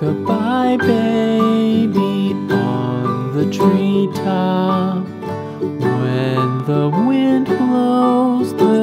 Rock-a-bye baby on the treetop. When the wind blows, the